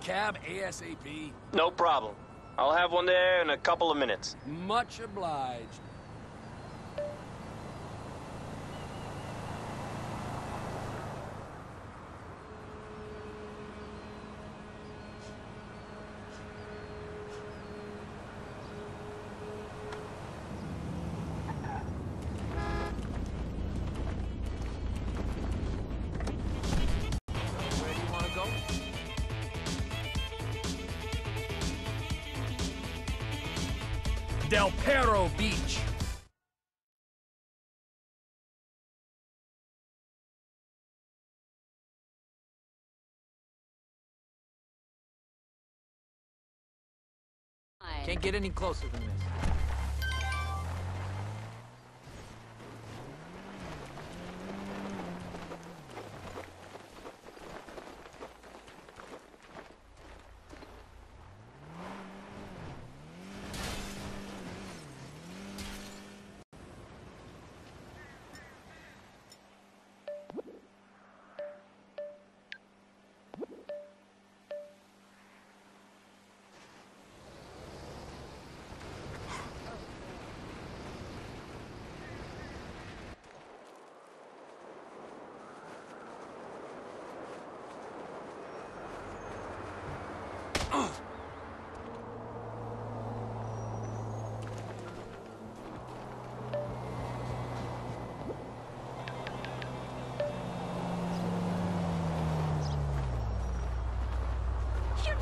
cab ASAP? No problem. I'll have one there in a couple of minutes. Much obliged. Del Perro Beach. Can't get any closer than this.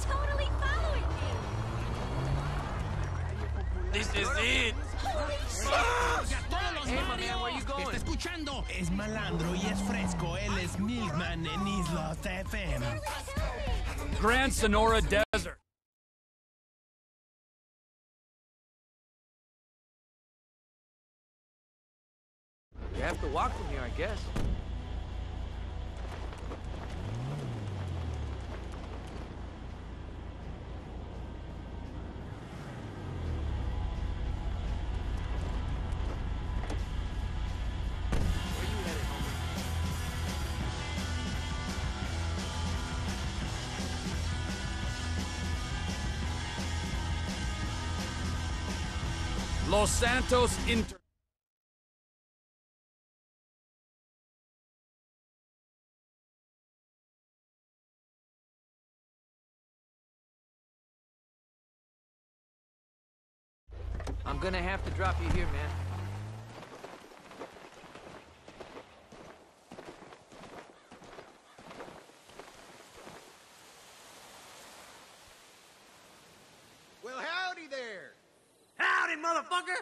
Totally following me. This is it. Ah! Hey, my man, where you ¿Está escuchando? Es malandro y es fresco. Él es Milkman en Isla FM. Grand Senora Desert. You have to walk from here, I guess. Los Santos Inter. I'm gonna have to drop you here, man. Motherfucker!